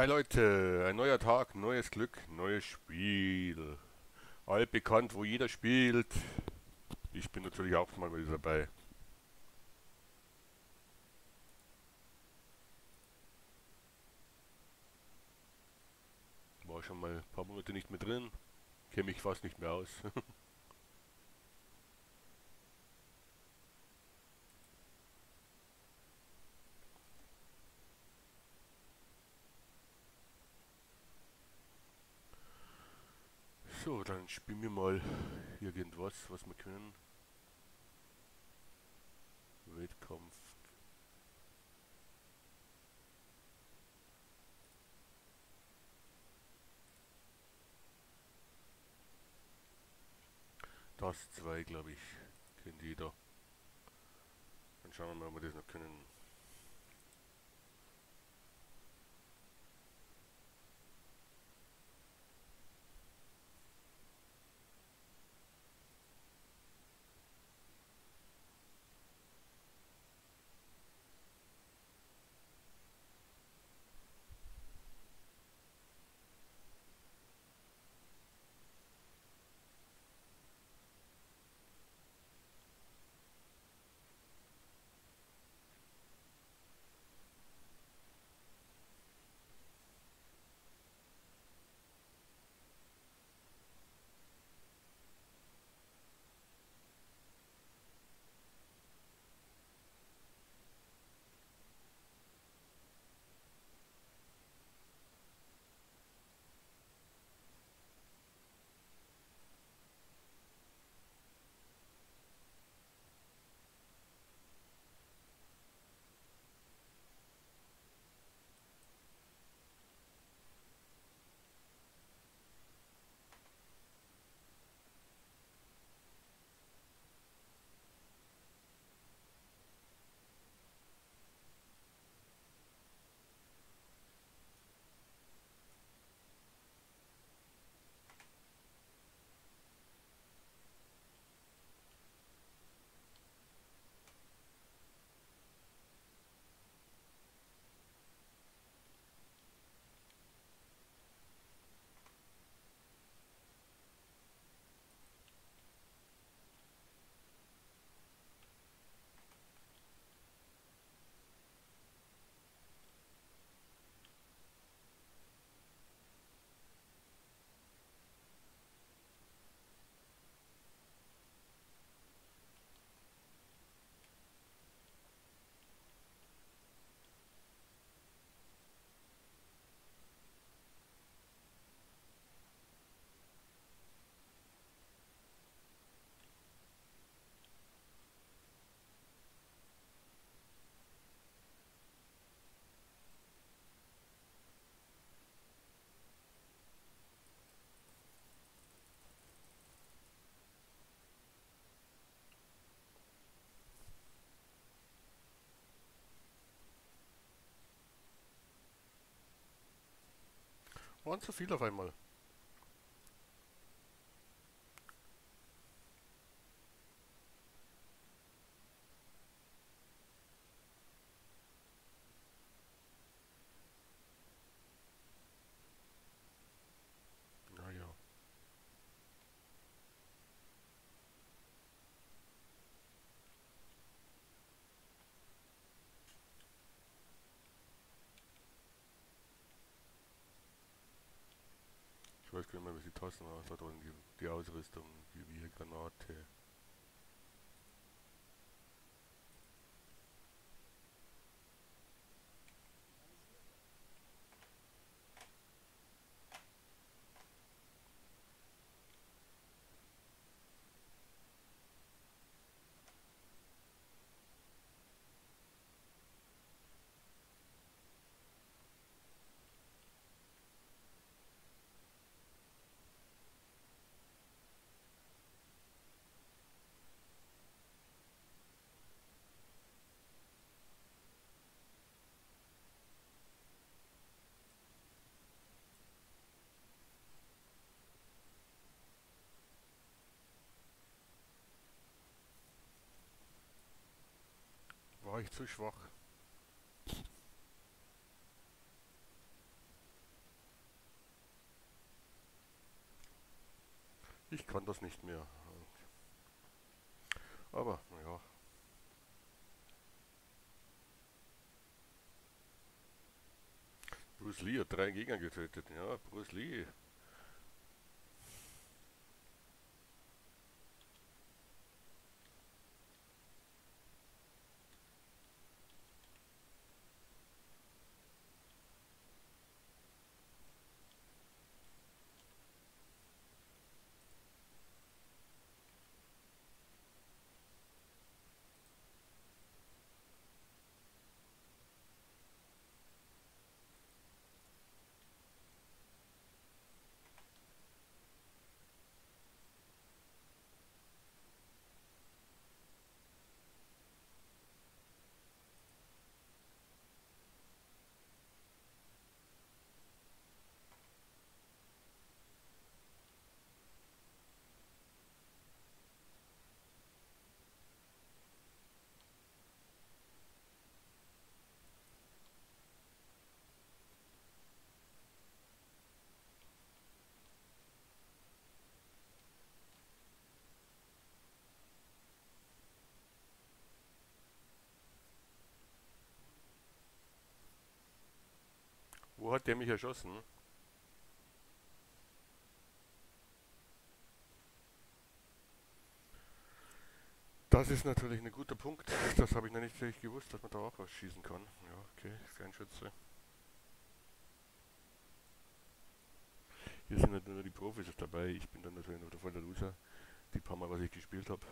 Hi Leute, ein neuer Tag, neues Glück, neues Spiel. Altbekannt, wo jeder spielt. Ich bin natürlich auch mal wieder dabei. War schon mal ein paar Monate nicht mehr drin. Kenne mich fast nicht mehr aus. So, dann spielen wir mal irgendwas, was wir können. Wettkampf. Das zwei, glaube ich, kennt jeder. Dann schauen wir mal, ob wir das noch können. Waren zu viel auf einmal. Die. Was war drin? Die, die Ausrüstung, Juwel, Granate. war ich zu schwach. Ich kann das nicht mehr. Aber, naja. Bruce Lee hat drei Gegner getötet. Ja, Bruce Lee. Hat der mich erschossen? Das ist natürlich ein guter Punkt. Das habe ich noch nicht wirklich gewusst, dass man da auch was schießen kann. Ja, okay, kein Schütze. Hier sind halt nur die Profis dabei. Ich bin dann natürlich noch der Loser. Die paar Mal, was ich gespielt habe.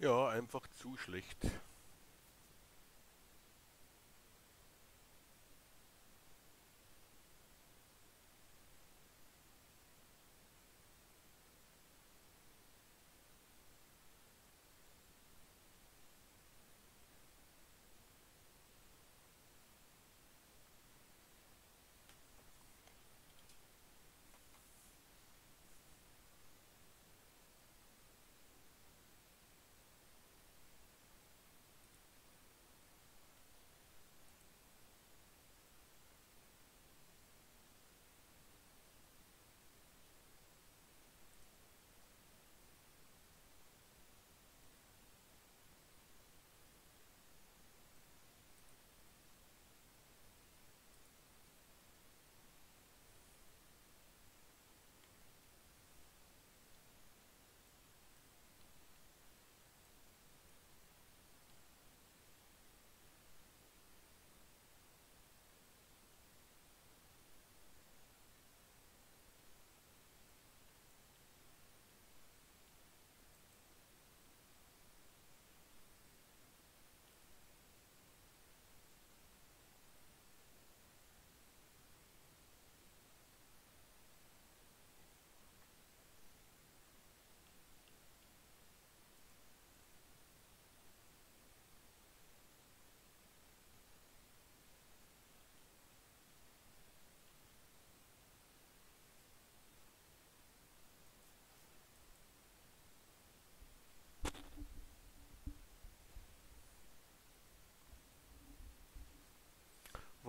Ja, einfach zu schlecht.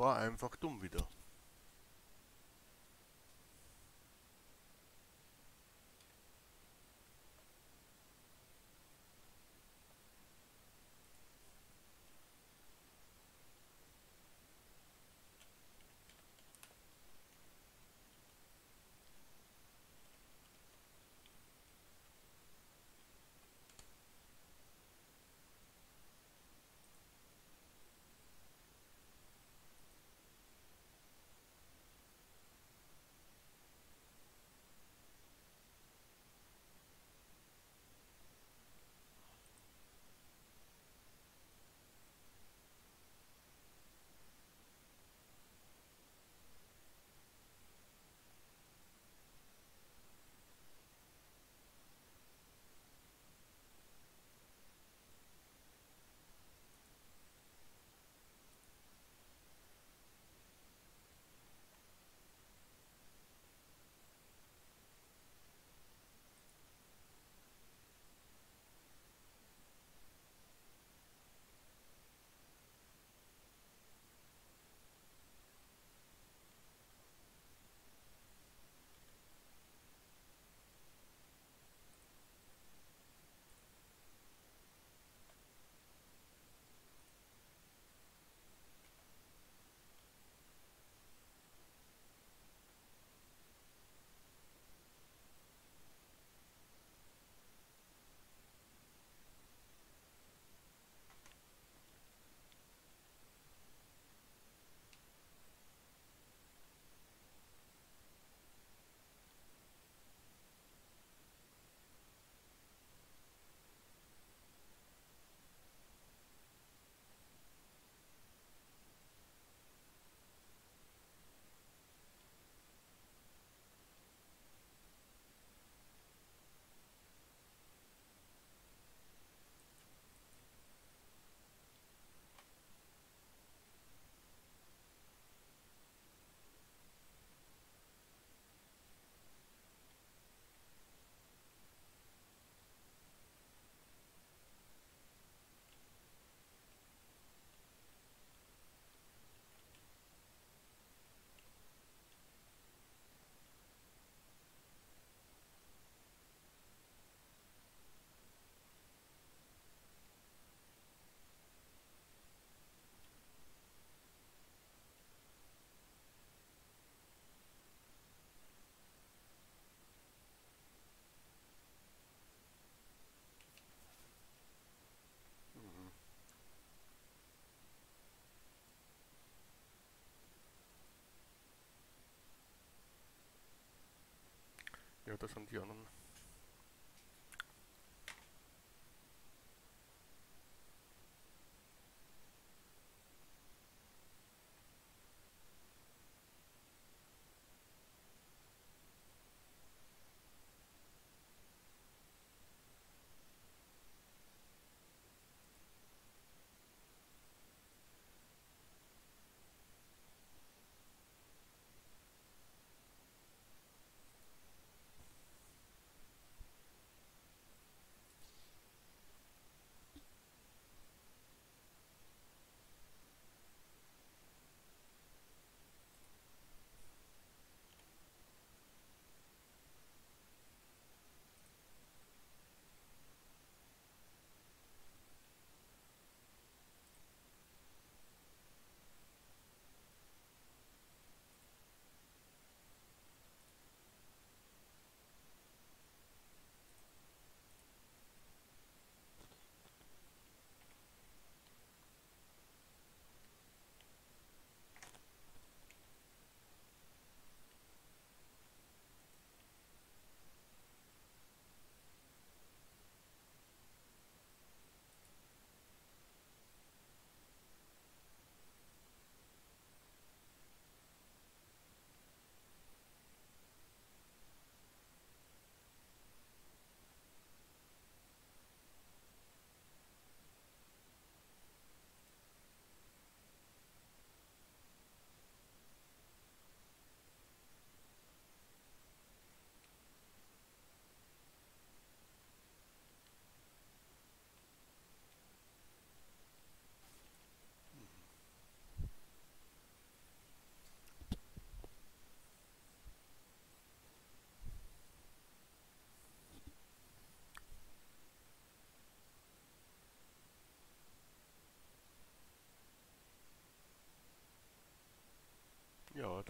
War einfach dumm wieder. Ja, das sind die anderen.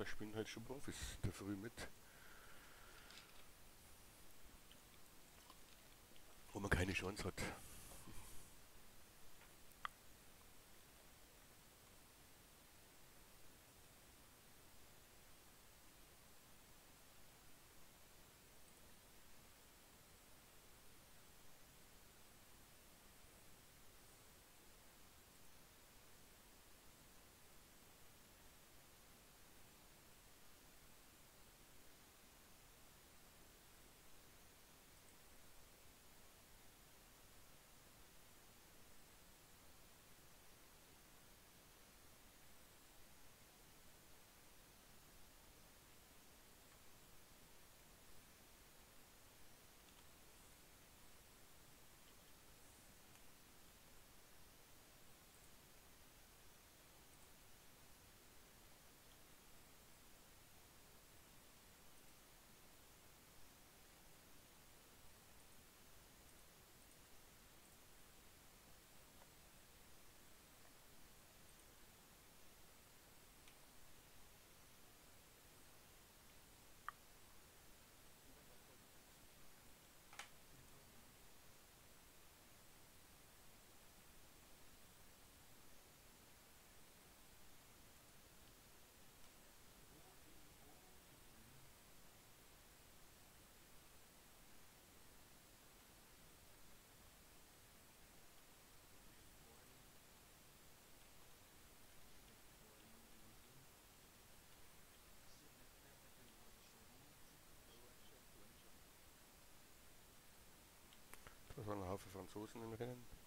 Da spielen halt schon Profis da früh mit. Wo man keine Chance hat. Waren ein Haufen Franzosen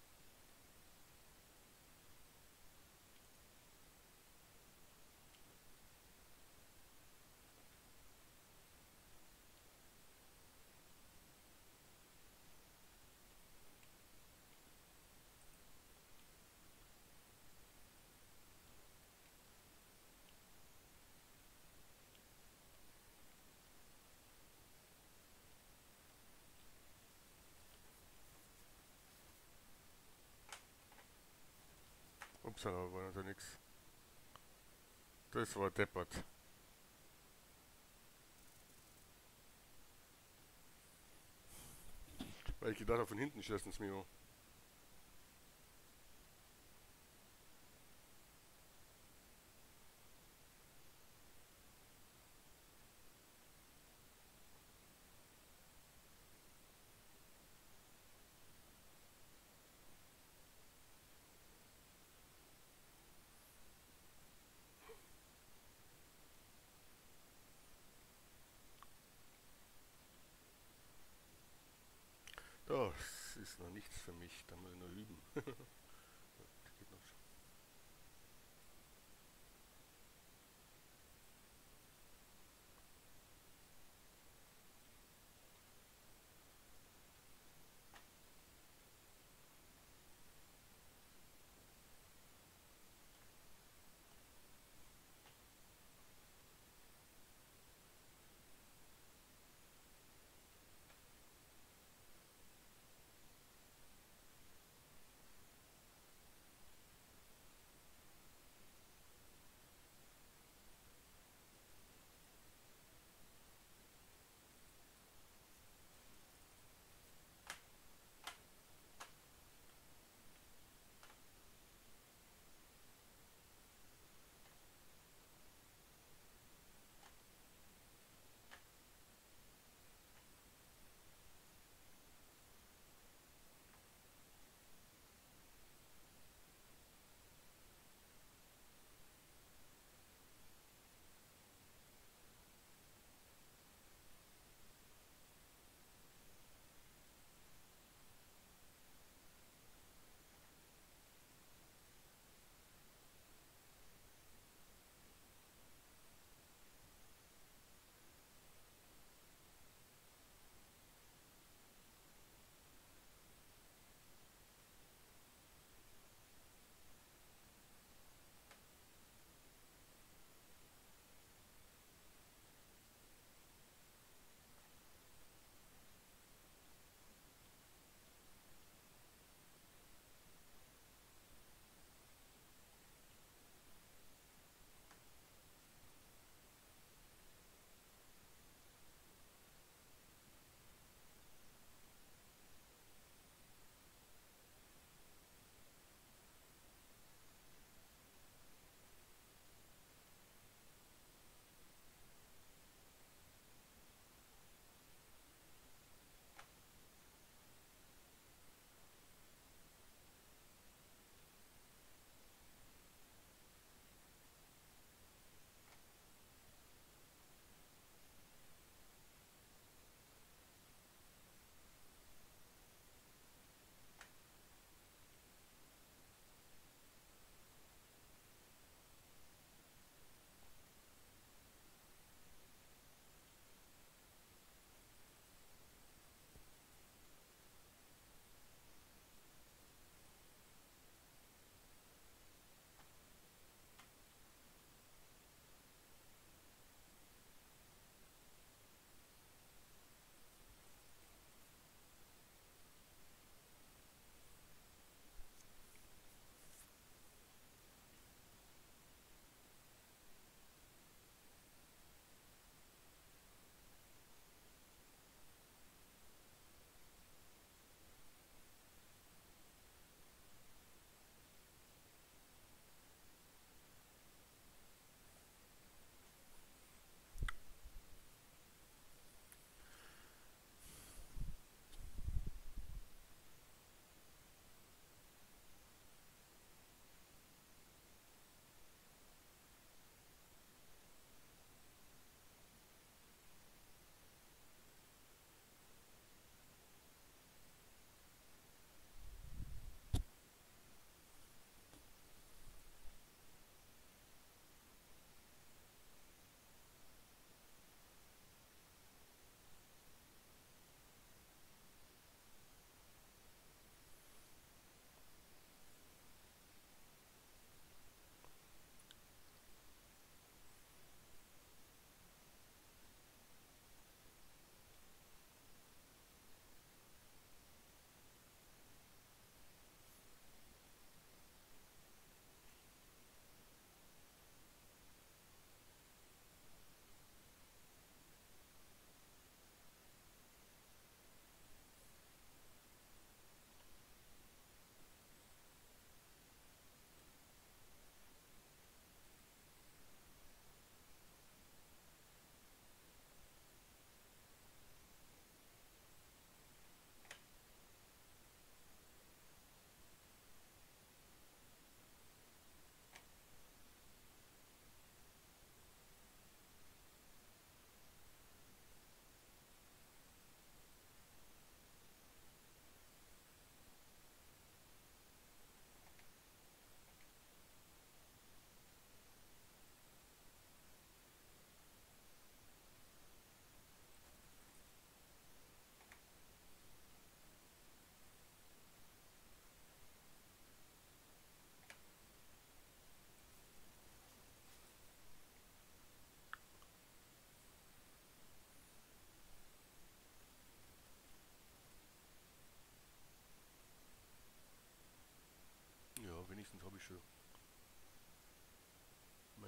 Upsala, war also nix. Das war deppert. Weil ich gedacht habe, von hinten schießen sie mich noch nichts für mich, da muss ich noch üben.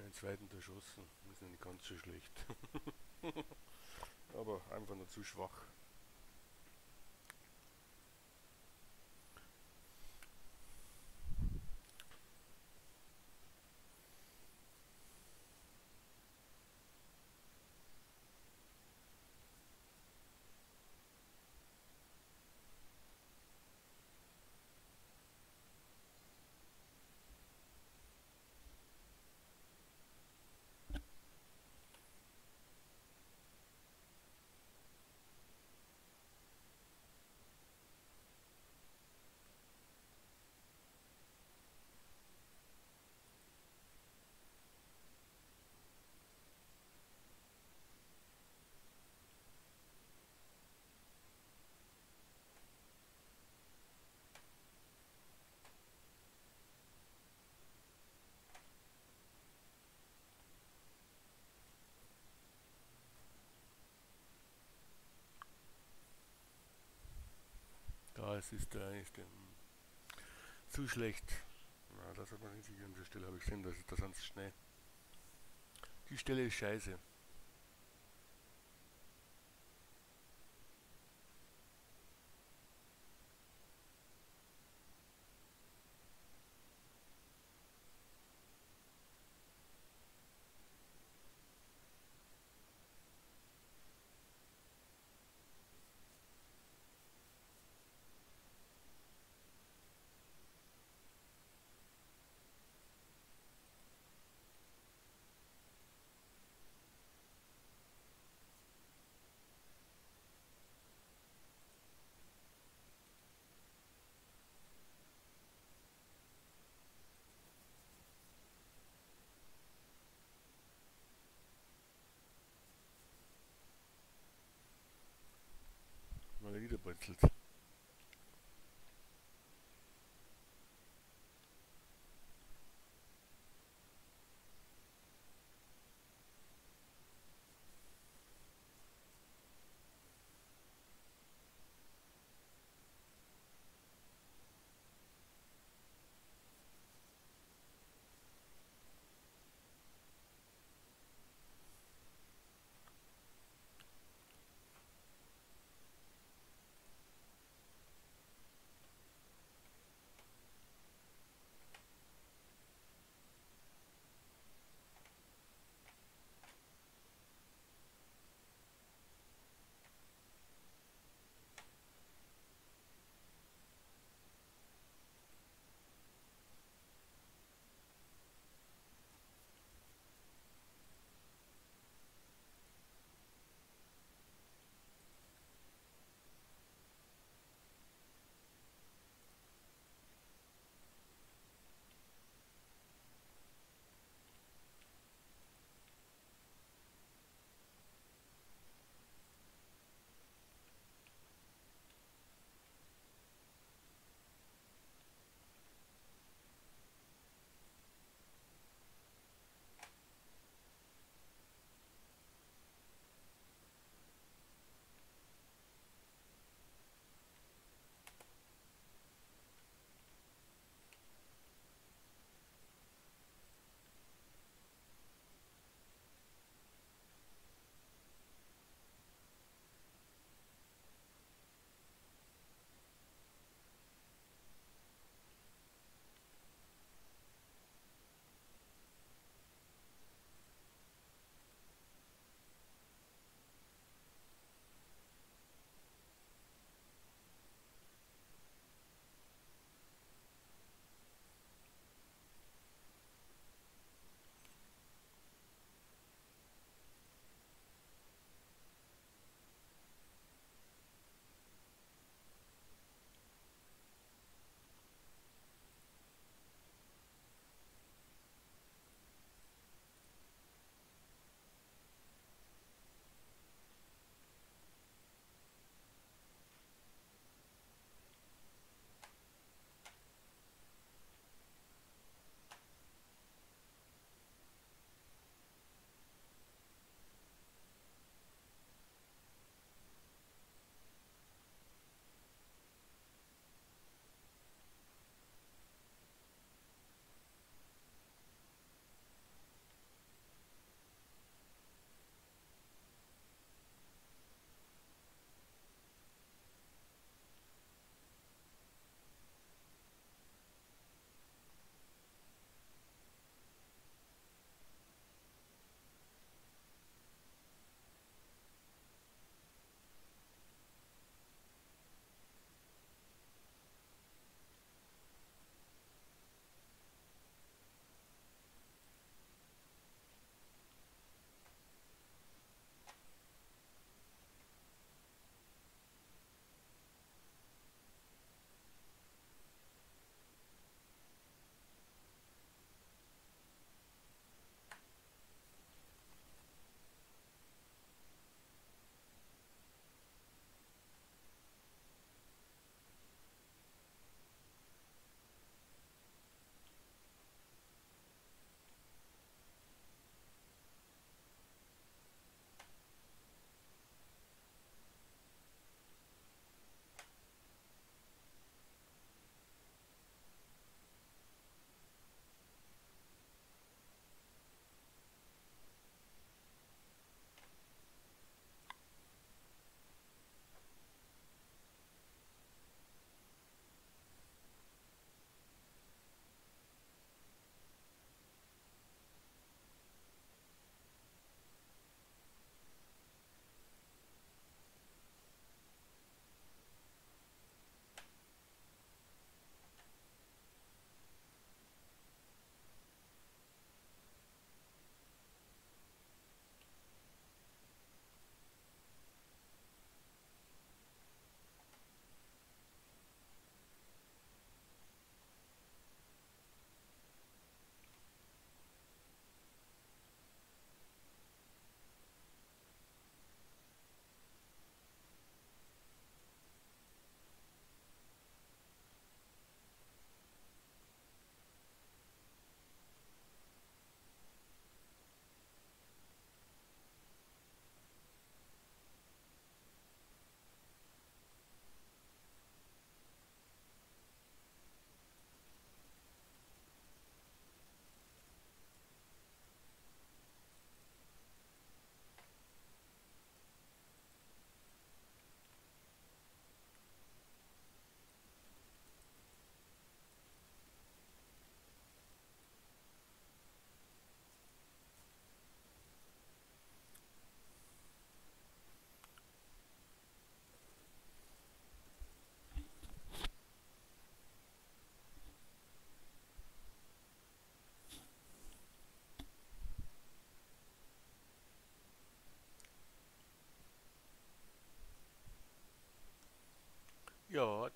meinen zweiten erschossen. Ist nicht ganz so schlecht. Aber einfach nur zu schwach. Es ist eigentlich dem, zu schlecht. Na, das hat man nicht an der Stelle, habe ich gesehen, das ist das ganz schnell. Die Stelle ist scheiße. little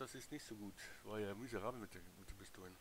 das ist nicht so gut. War ja miserabel mit, der, mit den Pistolen.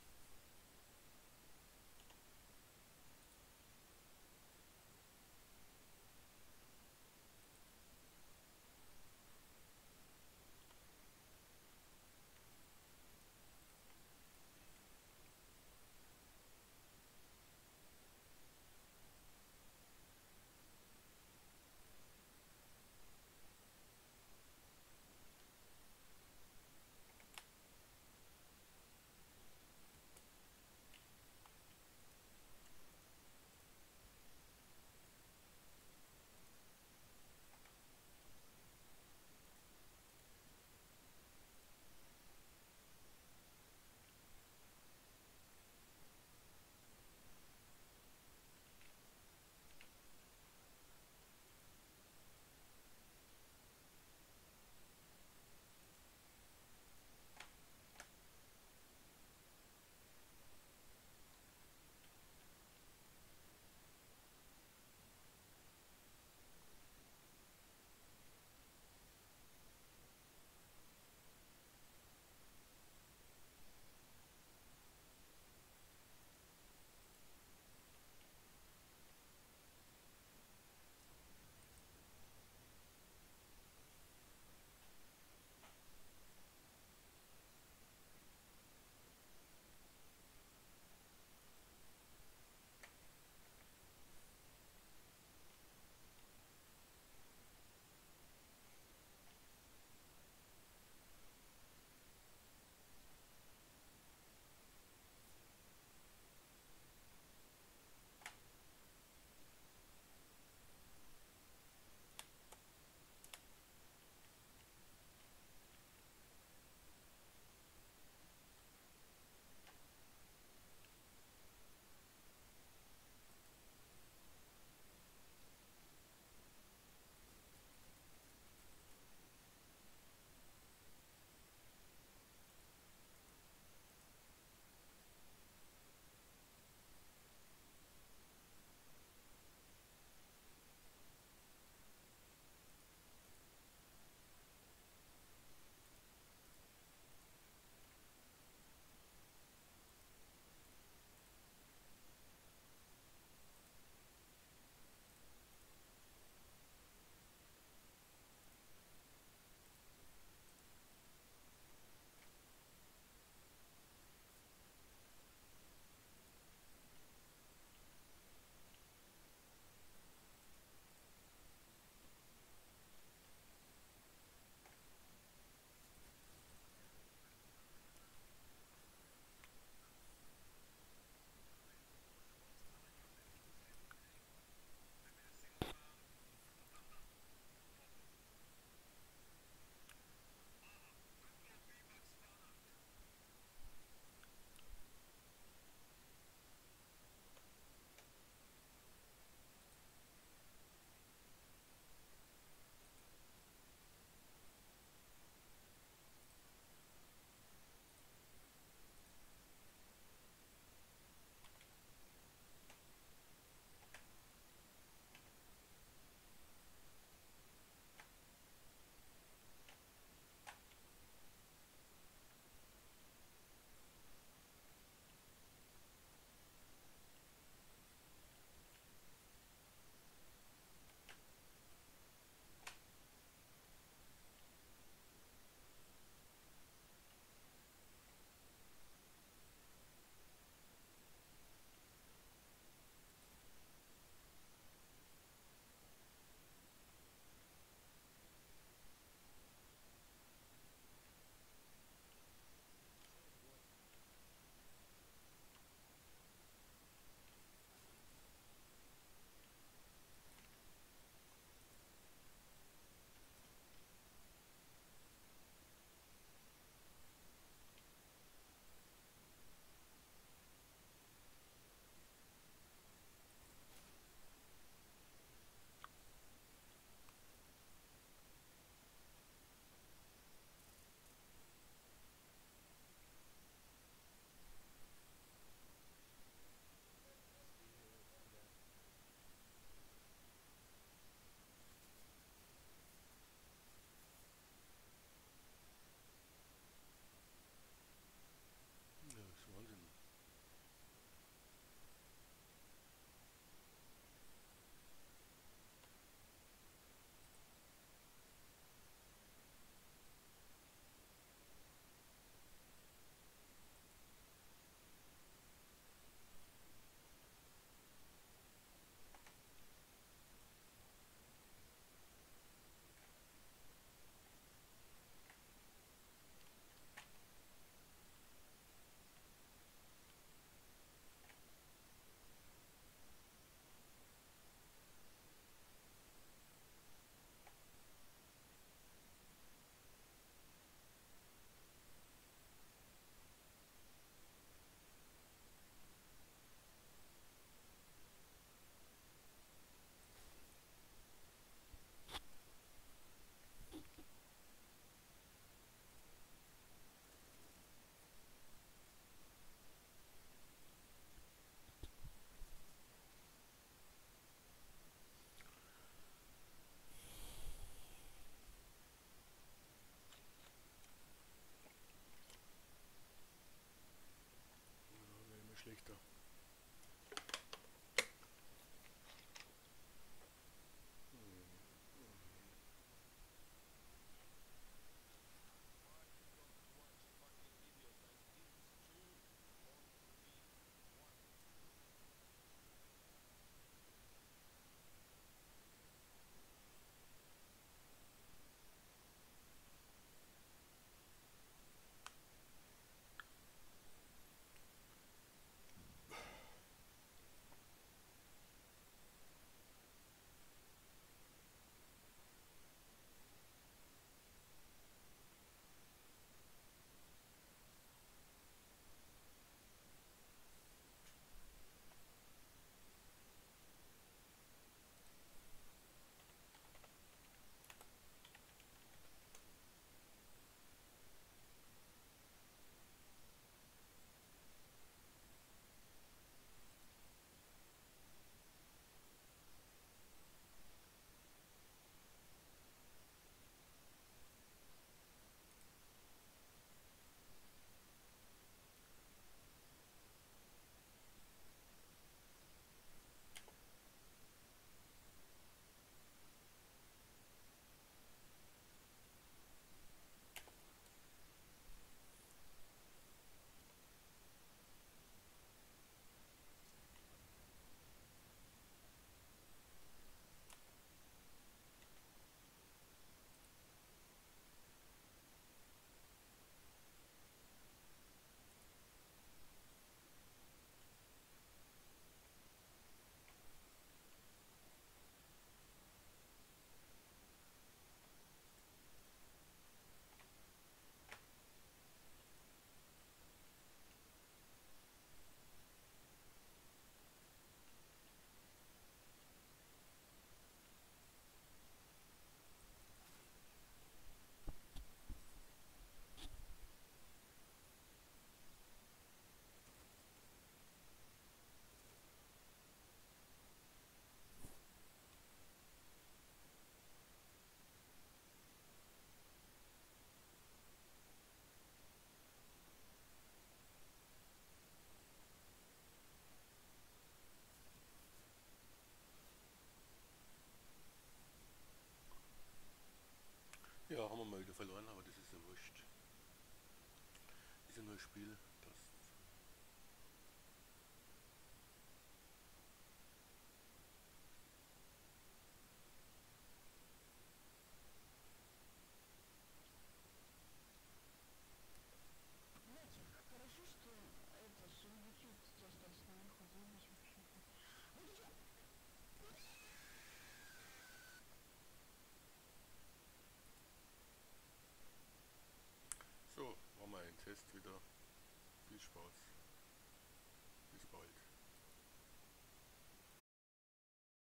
wurscht. Ist ja nur ein Spiel. Test wieder. Viel Spaß.